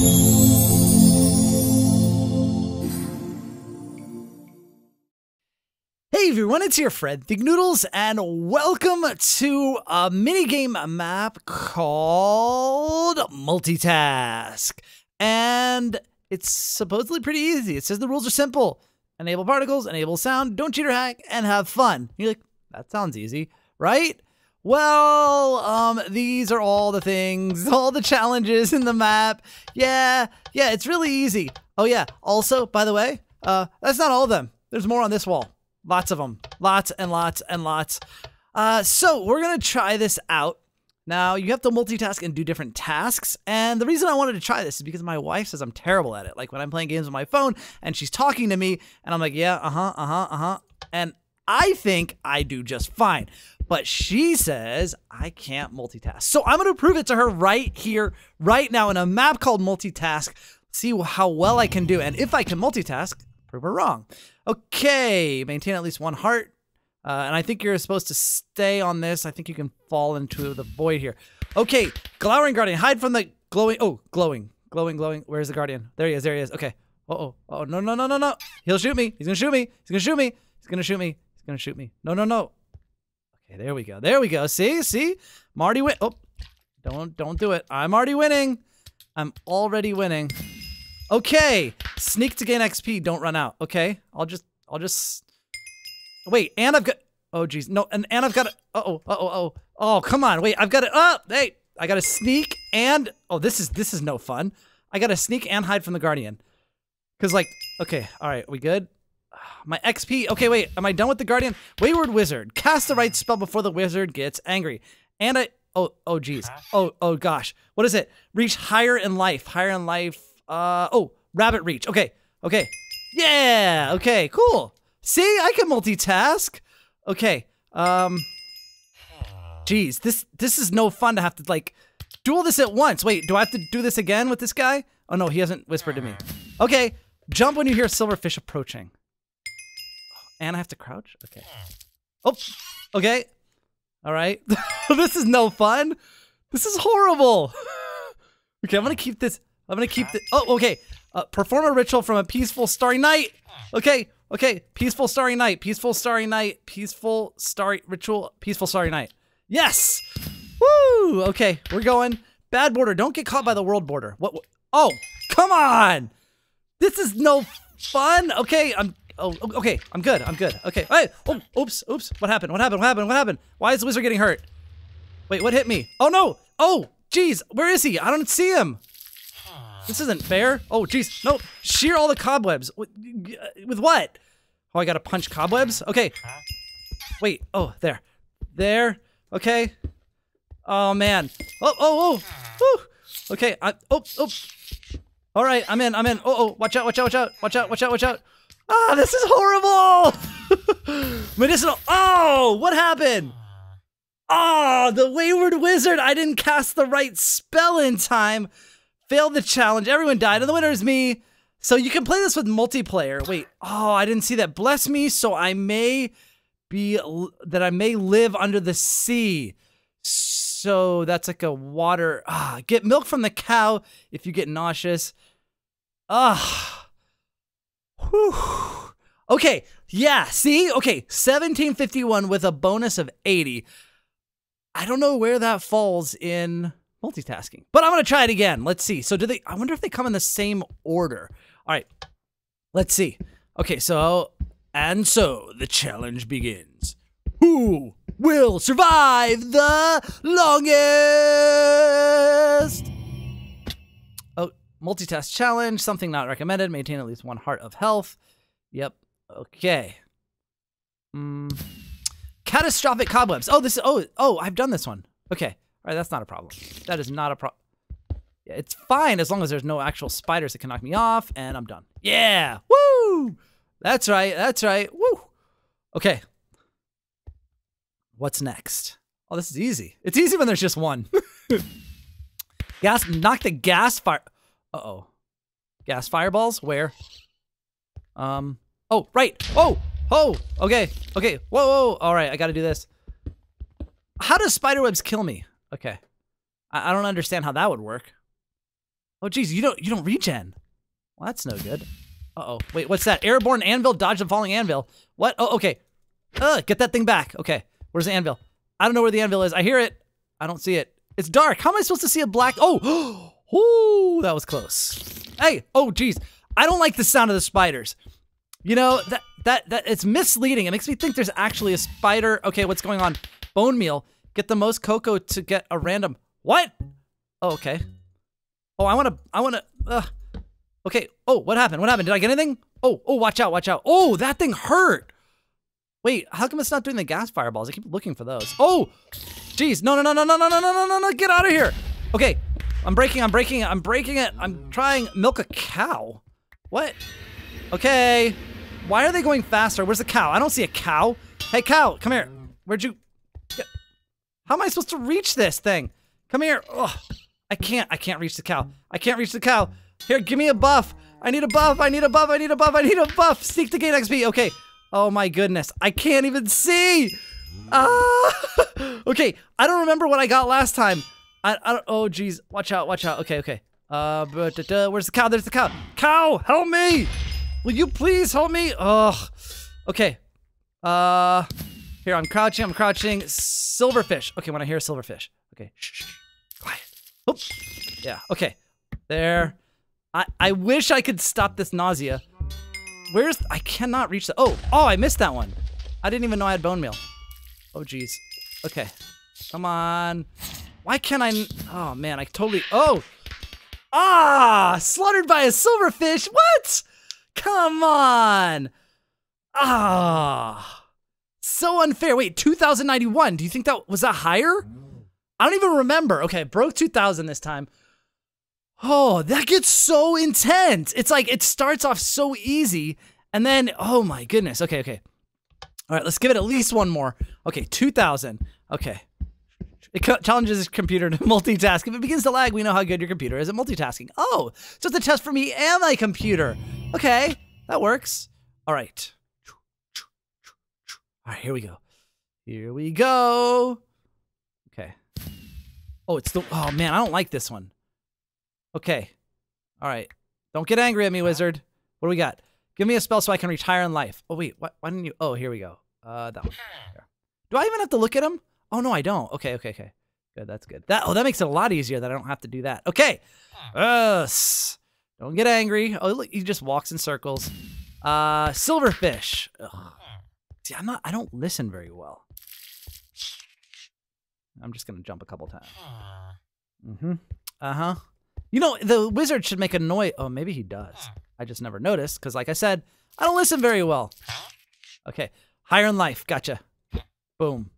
Hey everyone, it's your Fred Thinknoodles, and welcome to a minigame map called Multitask. And it's supposedly pretty easy. It says the rules are simple. Enable particles, enable sound, don't cheat or hack, and have fun. You're like, that sounds easy, right? Well, um, these are all the things, all the challenges in the map. Yeah, yeah, it's really easy. Oh yeah, also, by the way, uh, that's not all of them. There's more on this wall. Lots of them. Lots and lots and lots. Uh, so we're to try this out. Now, you have to multitask and do different tasks. And the reason I wanted to try this is because my wife says I'm terrible at it. Like when I'm playing games on my phone and she's talking to me and I'm like, yeah, uh huh, uh huh, uh huh. And I think I do just fine. But she says I can't multitask. So I'm going to prove it to her right here, right now in a map called Multitask. See how well I can do. And if I can multitask, prove her wrong. Okay, maintain at least one heart. Uh, and I think you're supposed to stay on this. I think you can fall into the void here. Okay, glowering guardian, hide from the glowing. Oh, glowing, glowing, glowing. Where's the guardian? There he is. There he is. Okay. Uh oh. Oh no no no no no. He'll shoot me. He's gonna shoot me. He's gonna shoot me. He's gonna shoot me. Gonna shoot me. No no no. Okay, there we go. There we go. See see. I'm already win. Oh, don't don't do it. I'm already winning. I'm already winning. Okay, sneak to gain XP. Don't run out. Okay, I'll just, I'll just. Wait, and I've got. Oh geez, no, and and I've got. Uh oh, uh oh, oh, oh. Come on, wait, I've got it. Oh, hey, I got to sneak and. Oh, this is this is no fun. I got to sneak and hide from the guardian. Cause like, okay, all right, we good? My XP. Okay, wait, am I done with the guardian? Wayward wizard. Cast the right spell before the wizard gets angry. And I. Oh, oh, geez. Oh, oh gosh. What is it? Reach higher in life. Higher in life. Uh, oh, rabbit reach. Okay, okay. Yeah, okay, cool. See, I can multitask. Okay, um, geez, this, this is no fun to have to, like, do all this at once. Wait, do I have to do this again with this guy? Oh, no, he hasn't whispered to me. Okay, jump when you hear silverfish approaching. And I have to crouch? Okay. Oh, okay. All right. this is no fun. This is horrible. okay, I'm gonna keep this. I'm gonna keep the. Oh, okay. Uh, perform a ritual from a peaceful starry night. Okay, okay. Peaceful starry night. Peaceful starry night. Peaceful starry ritual. Peaceful starry night. Yes. Woo. Okay, we're going. Bad border. Don't get caught by the world border. What? what? Oh, come on. This is no fun. Okay, I'm. Oh, okay. I'm good. I'm good. Okay. Hey. Oh, oops. Oops. What happened? What happened? What happened? What happened? Why is the wizard getting hurt? Wait, what hit me? Oh no. Oh, geez. Where is he? I don't see him. This isn't fair. Oh, jeez. No. Shear all the cobwebs. With, with what? Oh, I gotta punch cobwebs? Okay. Wait. Oh, there. There. Okay. Oh, man. Oh, oh, oh. Whew. Okay. I, oh, oh. All right. I'm in. I'm in. Oh, oh. Watch out. Watch out. Watch out. Watch out. Watch out. Watch out. Ah, this is horrible. Medicinal. Oh, what happened? Oh, the Wayward Wizard. I didn't cast the right spell in time failed the challenge. Everyone died, and the winner is me. So you can play this with multiplayer. Wait, oh, I didn't see that. Bless me, so I may be that I may live under the sea. So that's like a water. Ah, get milk from the cow if you get nauseous. Ah. Whew. Okay, yeah, see? Okay, 1751 with a bonus of 80. I don't know where that falls in multitasking. But I'm to try it again. Let's see. So do they, I wonder if they come in the same order. All right, let's see. Okay, so, and so the challenge begins. Who will survive the longest? Multitask challenge, something not recommended. Maintain at least one heart of health. Yep. Okay. Hmm. Catastrophic cobwebs. Oh, this. Oh, oh, I've done this one. Okay. All right, that's not a problem. That is not a problem. Yeah, it's fine as long as there's no actual spiders that can knock me off, and I'm done. Yeah, woo! That's right, that's right, woo! Okay. What's next? Oh, this is easy. It's easy when there's just one. gas, knock the gas fire. Uh-oh. Gas fireballs? Where? Um, oh, right. Oh, oh, okay, okay. Whoa, whoa, all right, I gotta do this. How does spiderwebs kill me? Okay. I, I don't understand how that would work. Oh, geez, you don't you don't regen. Well, that's no good. Uh-oh. Wait, what's that? Airborne anvil, dodge the falling anvil. What? Oh, okay. Uh, get that thing back. Okay. Where's the anvil? I don't know where the anvil is. I hear it. I don't see it. It's dark. How am I supposed to see a black? Oh, Ooh, that was close. Hey, oh, geez. I don't like the sound of the spiders. You know, that, that, that, it's misleading. It makes me think there's actually a spider. Okay, what's going on? Bone meal. Get the most cocoa to get a random, what? Oh, okay. Oh, I want to, I want to, uh, okay. Oh, what happened? What happened? Did I get anything? Oh, oh, watch out, watch out. Oh, that thing hurt. Wait, how come it's not doing the gas fireballs? I keep looking for those. Oh, geez. No, no, no, no, no, no, no, no, no, no, get out of here. Okay, I'm breaking, I'm breaking it, I'm breaking it. I'm trying milk a cow. What? Okay. Why are they going faster? Where's the cow? I don't see a cow. Hey, cow, come here. Where'd you... How am I supposed to reach this thing? Come here. Ugh. I can't. I can't reach the cow. I can't reach the cow. Here, give me a buff. I need a buff. I need a buff. I need a buff. I need a buff. Seek to gain XP. Okay. Oh my goodness. I can't even see. Ah. okay. I don't remember what I got last time. I, I don't, oh geez. Watch out. Watch out. Okay. Okay. Uh, but, uh, where's the cow? There's the cow. Cow, help me. Will you please help me? Ugh. Okay. Uh, here, I'm crouching. I'm crouching. Silverfish. Okay, when I hear a silverfish. Okay. Shh, shh. Quiet. Oop. Yeah. Okay. There. I I wish I could stop this nausea. Where's I cannot reach the Oh, oh, I missed that one. I didn't even know I had bone meal. Oh jeez. Okay. Come on. Why can't I Oh man, I totally Oh. Ah, slaughtered by a silverfish. What? Come on. Ah. So unfair. Wait, 2091. Do you think that was that higher? I don't even remember. Okay, broke 2000 this time. Oh, that gets so intense. It's like it starts off so easy and then oh my goodness. Okay, okay. All right, let's give it at least one more. Okay, 2000. Okay. It challenges computer to multitask. If it begins to lag, we know how good your computer is at multitasking. Oh, so it's a test for me and my computer. Okay, that works. All right. All right, here we go. Here we go. Okay. Oh, it's the. Oh man, I don't like this one. Okay. All right. Don't get angry at me, wizard. What do we got? Give me a spell so I can retire in life. Oh wait, what? Why didn't you? Oh, here we go. Uh, that one. Here. Do I even have to look at him? Oh no, I don't. Okay, okay, okay. Good, that's good. That oh, that makes it a lot easier that I don't have to do that. Okay. Uh, don't get angry. Oh look, he just walks in circles. Uh, silverfish. Ugh. See, I'm not. I don't listen very well. I'm just gonna jump a couple times. Mm-hmm. Uh-huh. You know, the wizard should make a noise. Oh, maybe he does. I just never noticed, because like I said, I don't listen very well. Okay. Higher in life. Gotcha. Boom.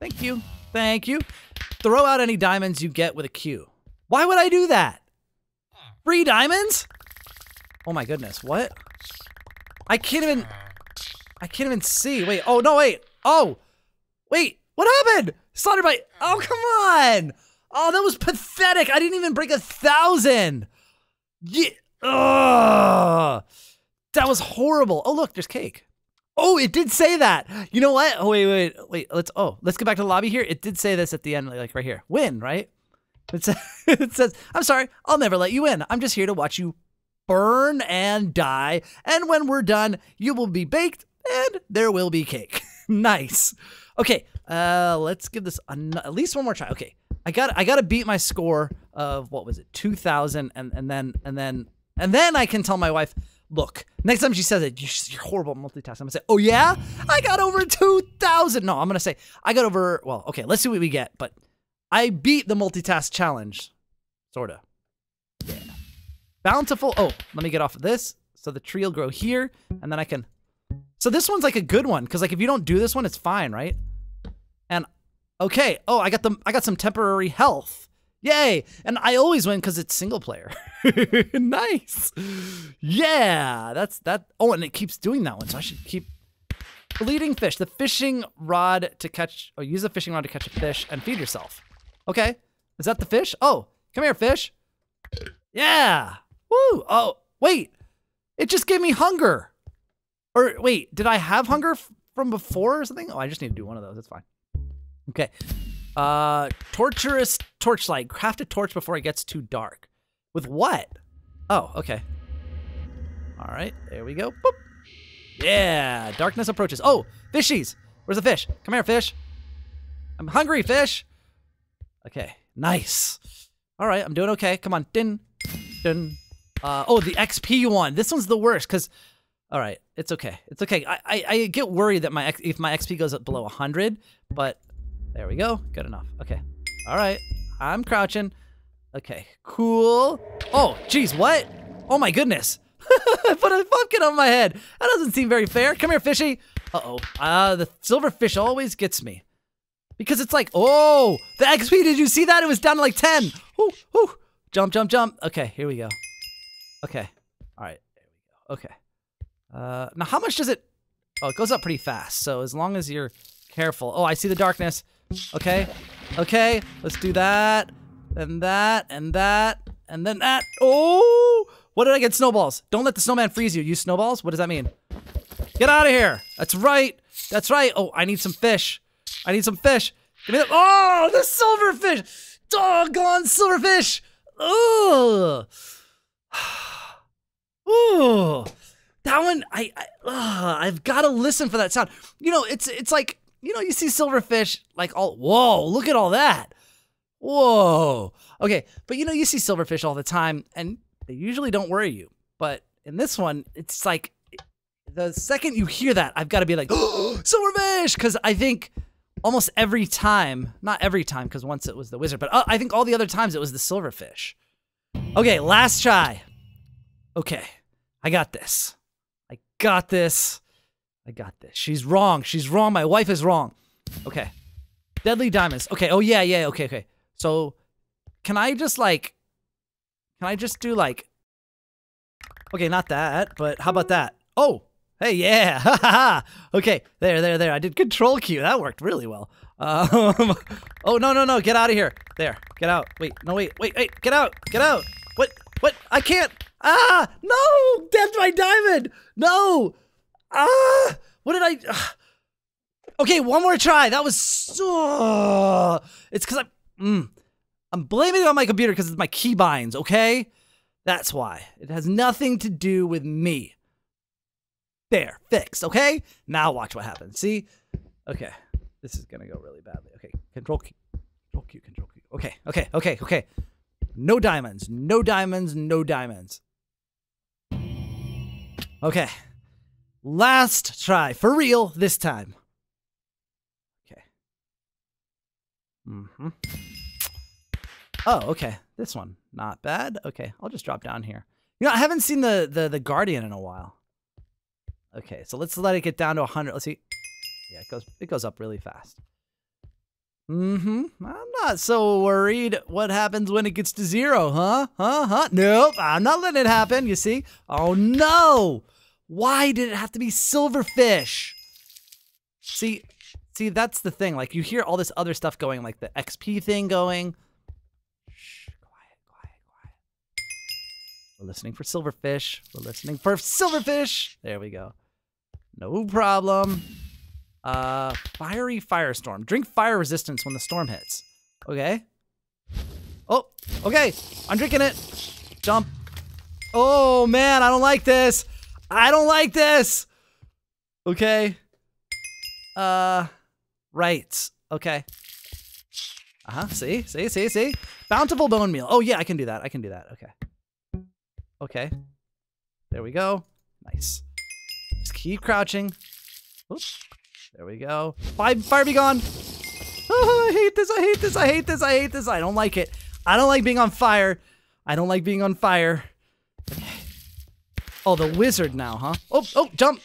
Thank you. Thank you. Throw out any diamonds you get with a Q. Why would I do that? Free diamonds? Oh my goodness. What? I can't even... I can't even see. Wait. Oh, no, wait. Oh. Wait. What happened? By. Oh, come on. Oh, that was pathetic. I didn't even break a thousand. Yeah. Ugh. That was horrible. Oh, look, there's cake. Oh, it did say that. You know what? Oh, wait, wait, wait. Let's. Oh, let's get back to the lobby here. It did say this at the end, like right here. Win, right? It says, it says, I'm sorry, I'll never let you in. I'm just here to watch you burn and die. And when we're done, you will be baked and there will be cake. nice. Okay, uh, let's give this at least one more try. Okay, I got I got to beat my score of what was it, two thousand, and and then and then and then I can tell my wife, look, next time she says it, you're horrible multitasking. I'm gonna say, oh yeah, I got over two thousand. No, I'm gonna say I got over. Well, okay, let's see what we get. But I beat the multitask challenge, sorta. Yeah. Bountiful. Oh, let me get off of this. So the tree will grow here, and then I can. So this one's like a good one because like if you don't do this one, it's fine, right? And okay, oh, I got the I got some temporary health. Yay! And I always win because it's single player. nice. Yeah, that's that. Oh, and it keeps doing that one, so I should keep bleeding fish. The fishing rod to catch. Oh, use the fishing rod to catch a fish and feed yourself. Okay, is that the fish? Oh, come here, fish. Yeah. Woo. Oh, wait. It just gave me hunger. Or wait, did I have hunger from before or something? Oh, I just need to do one of those. That's fine. Okay. Uh, torturous torchlight. Craft a torch before it gets too dark. With what? Oh, okay. All right, there we go. Boop. Yeah, darkness approaches. Oh, fishies. Where's the fish? Come here, fish. I'm hungry, fish. Okay, nice. All right, I'm doing okay. Come on, din, din. Uh, oh, the XP one. This one's the worst because. All right, it's okay. It's okay. I, I, I get worried that my if my XP goes up below 100, but there we go. Good enough. Okay. All right, I'm crouching. Okay, cool. Oh, geez, what? Oh my goodness. I put a pumpkin on my head. That doesn't seem very fair. Come here, fishy. Uh-oh. Uh, the silverfish always gets me. Because it's like, oh, the XP, did you see that? It was down to like 10. Ooh, ooh. Jump, jump, jump. Okay, here we go. Okay. All right, there we go. Okay. Uh, now, how much does it... Oh, it goes up pretty fast. So as long as you're careful. Oh, I see the darkness. Okay. Okay, let's do that and that, and that, and then that. Oh! What did I get? Snowballs. Don't let the snowman freeze you. Use snowballs? What does that mean? Get out of here. That's right. That's right. Oh, I need some fish. I need some fish. Give me the- Oh, the silverfish. Doggone silverfish. Ugh. Ooh. That one, I, I ugh, I've got to listen for that sound. You know, it's it's like you know, you see silverfish like all. Whoa, look at all that. Whoa. Okay, but you know, you see silverfish all the time, and they usually don't worry you. But in this one, it's like the second you hear that, I've got to be like, oh, silverfish, because I think almost every time, not every time, because once it was the wizard, but uh, I think all the other times it was the silverfish. Okay, last try. Okay, I got this. I got this. I got this. She's wrong. She's wrong. My wife is wrong. Okay. Deadly diamonds. Okay. Oh yeah, yeah. Okay, okay. So, can I just like, can I just do like, okay, not that, but how about that? Oh, hey, yeah, ha ha ha. okay, there, there, there. I did control Q. That worked really well. Um, oh no, no, no, get out of here. There, get out. Wait, no, wait, wait, wait, get out, get out. What, what? I can't. Ah, no, that's my diamond. No. Ah, what did I? Uh, okay, one more try. That was so. It's because I. Mm. I'm blaming it on my computer because it's my keybinds, okay? That's why. It has nothing to do with me. There, fixed, okay? Now watch what happens. See? Okay. This is gonna go really badly. Okay, control Q. Control Q, control Q. Okay, okay, okay, okay. No diamonds, no diamonds, no diamonds. Okay. Last try, for real, this time. Okay. Mm-hmm. Oh, okay. This one. Not bad. Okay, I'll just drop down here. You know, I haven't seen the, the, the Guardian in a while. Okay, so let's let it get down to 100. Let's see. Yeah, it goes it goes up really fast. Mm-hmm. I'm not so worried what happens when it gets to zero, huh? Huh? Huh? Nope, I'm not letting it happen, you see? Oh no! Why did it have to be silverfish? See, see, that's the thing. Like, you hear all this other stuff going, like the XP thing going. Quiet, quiet, quiet. We're listening for silverfish. We're listening for silverfish. There we go. No problem. Uh, fiery firestorm. Drink fire resistance when the storm hits. Okay. Oh, okay. I'm drinking it. Jump. Oh man, I don't like this. I don't like this. Okay. Uh, right. Okay. Uh-huh. See, see, see, see. Bountiful bone meal. Oh yeah, I can do that. I can do that. Okay. Okay. There we go. Nice. Just keep crouching. Oops. There we go. Fire, fire be gone. Oh, I hate this. I hate this. I hate this. I hate this. I don't like it. I don't like being on fire. I don't like being on fire. Oh, the wizard now, huh? Oh, oh, jump.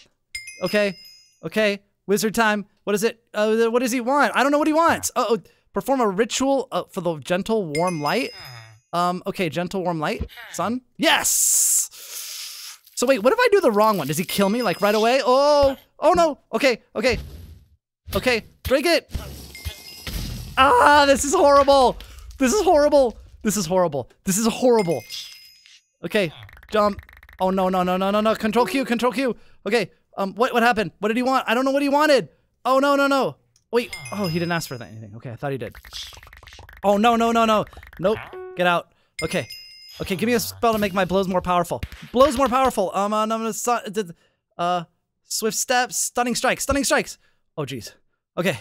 Okay. Okay. Wizard time. What is it? Uh, what does he want? I don't know what he wants. Uh oh, perform a ritual uh, for the gentle warm light. Um, okay, gentle warm light. Sun? Yes! So wait, what if I do the wrong one? Does he kill me like right away? Oh, oh no. Okay, okay. Okay, drink it. Ah, this is horrible. This is horrible. This is horrible. This is horrible. Okay, jump. Oh no, no, no, no, no, no. Control Q, control Q. Okay, um, what, what happened? What did he want? I don't know what he wanted. Oh no, no, no. Wait, oh, he didn't ask for that anything. Okay, I thought he did. Oh no, no, no, no. Nope. Get out. Okay. Okay, give me a spell to make my blows more powerful. Blows more powerful. Um, uh, gonna stu- uh, swift steps, stunning strikes, stunning strikes. Oh, jeez. Okay,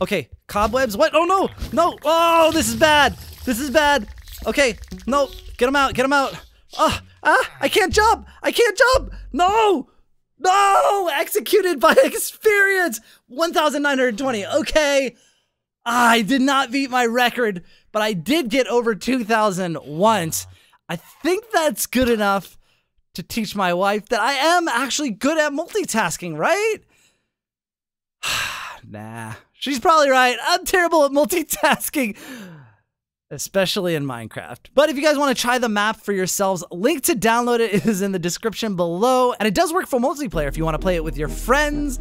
okay. Cobwebs. What? Oh no, no. Oh, this is bad. This is bad. Okay, no. Get him out. Get him out. Ah, ah. I can't jump. I can't jump. No. No, executed by experience. 1,920. Okay. I did not beat my record, but I did get over 2,000 once. I think that's good enough to teach my wife that I am actually good at multitasking, right? nah, she's probably right. I'm terrible at multitasking especially in Minecraft. But if you guys want to try the map for yourselves, link to download it is in the description below. And it does work for multiplayer if you want to play it with your friends.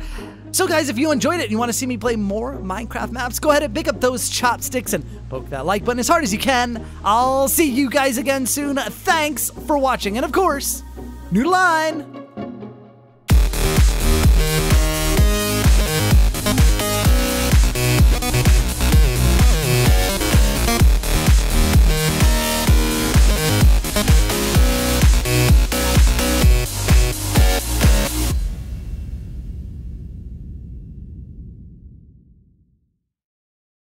So guys, if you enjoyed it and you want to see me play more Minecraft maps, go ahead and pick up those chopsticks and poke that like button as hard as you can. I'll see you guys again soon. Thanks for watching. And of course, Noodle Line!